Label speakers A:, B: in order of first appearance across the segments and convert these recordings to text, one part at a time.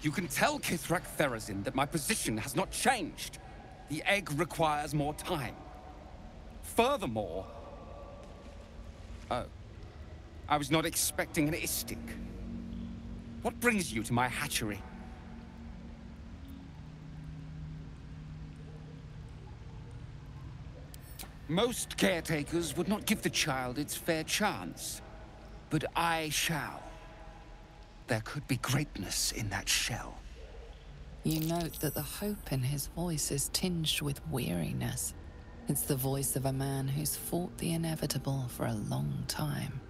A: You can tell Kith'rak Therezzyn that my position has not changed. The egg requires more time. Furthermore... Oh. I was not expecting an istik. What brings you to my hatchery? Most caretakers would not give the child its fair chance. But I shall. There could be greatness in that shell.
B: You note that the hope in his voice is tinged with weariness. It's the voice of a man who's fought the inevitable for a long time.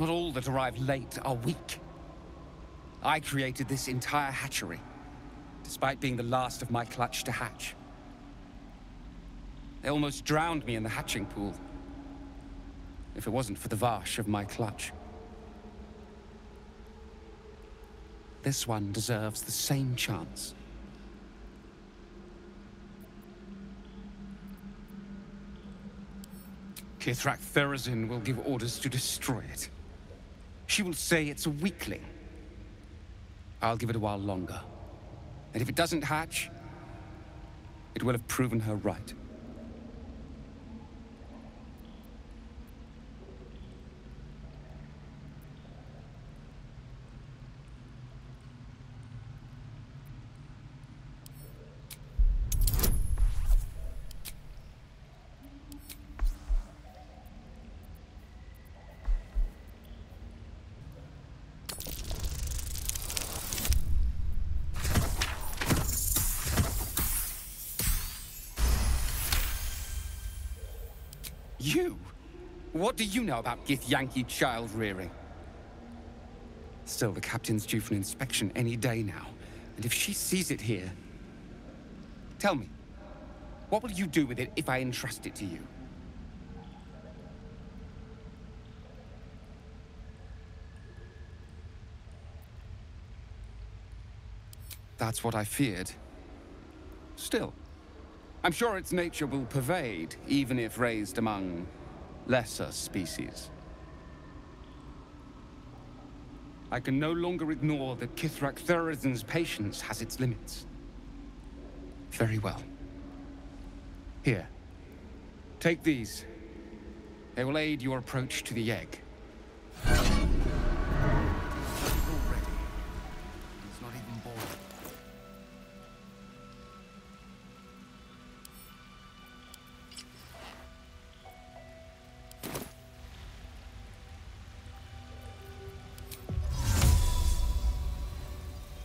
A: Not all that arrive late are weak. I created this entire hatchery, despite being the last of my clutch to hatch. They almost drowned me in the hatching pool, if it wasn't for the Vash of my clutch. This one deserves the same chance. Kith'rak Therezzyn will give orders to destroy it. She will say it's a weakling. I'll give it a while longer. And if it doesn't hatch, it will have proven her right. You? What do you know about Githyanki child rearing? Still, the captain's due for an inspection any day now. And if she sees it here... Tell me, what will you do with it if I entrust it to you? That's what I feared. Still, I'm sure its nature will pervade, even if raised among lesser species. I can no longer ignore that Kith'rak Therezzyn's patience has its limits. Very well. Here. Take these. They will aid your approach to the egg.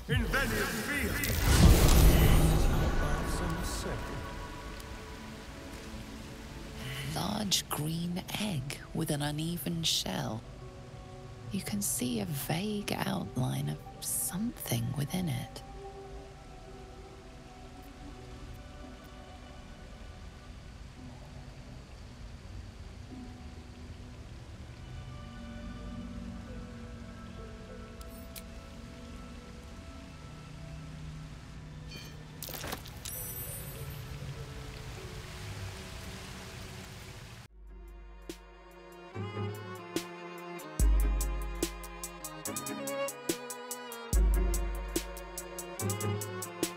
C: In.
B: Large green egg with an uneven shell. You can see a vague outline of something within it. Thank you.